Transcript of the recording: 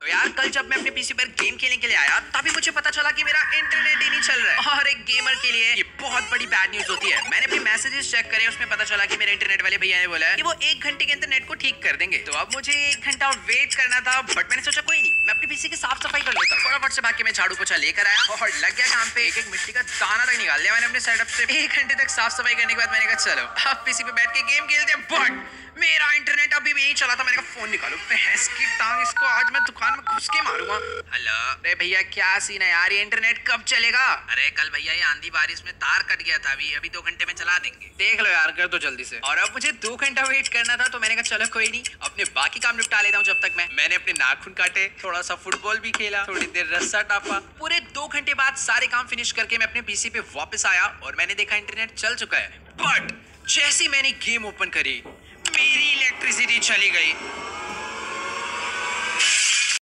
तो यार, कल जब मैं अपने पीसी पर गेम खेलने के लिए आया, तभी मुझे पता चला कि मेरा इंटरनेट ही नहीं चल रहा है। और एक गेमर के लिए ये बहुत बड़ी बैड न्यूज़ होती है। मैंने अपने मैसेजेस चेक करे, उसमें पता चला कि मेरे इंटरनेट वाले भैया ने बोला है कि वो एक घंटे के इंटरनेट को ठीक कर देंगे। तो अब मुझे एक घंटा वेट करना था बट मैंने सोचा कोई नहीं, मैं अपने पीसी की साफ़ सफ़ाई कर लेता फटाफट से भाग के मैं झाड़ू पोछा लेकर आया और लग गया काम पे। एक एक मिट्टी का दाना तक निकाल लिया मैंने अपने सेटअप से। एक घंटे तक साफ़ सफ़ाई करने के बाद मैंने कहा, चलो, अब पीसी पे बैठ के गेम खेलते बट मेरा इंटरनेट नहीं चला था मैंने कहा फ़ोन निकालो। भैंस की टांग इसको आज मैं दुकान में घुस के मारूँगा। हेलो? अरे भैया क्या सीन है यार? ये इंटरनेट कब चलेगा? अरे कल भैया ये आंधी बारिश में तार कट गया था अभी अभी दो घंटे में चला देंगे। देख लो यार कर दो जल्दी से। और अब मुझे दो घंटा वेट करना था तो मैंने कहा चलो कोई नहीं अपने बाकी काम निपटा लेता हूँ जब तक मैं। मैंने अपने नाखून काटे थोड़ा सा फुटबॉल भी खेला थोड़ी देर रस्सा टापा। पूरे दो घंटे बाद सारे काम फिनिश करके मैं अपने पीसी पे वापस आया और मैंने देखा इंटरनेट चल चुका है। बट जैसे मैंने गेम ओपन करी मेरी इलेक्ट्रिसिटी चली गई।